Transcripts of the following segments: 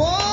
Whoa!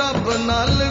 ਰੱਬ ਨਾਲ